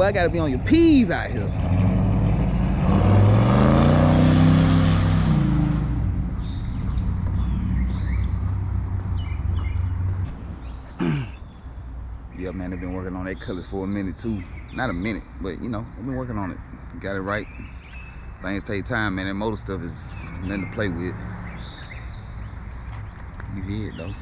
boy, I gotta be on your P's out here. yeah, man, they've been working on that Cutlass for a minute too. Not a minute, but you know, I've been working on it. Got it right. Things take time, man. That motor stuff is nothing to play with. You hear it though.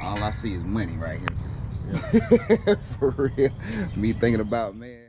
All I see is money right here. For real. Me thinking about, man.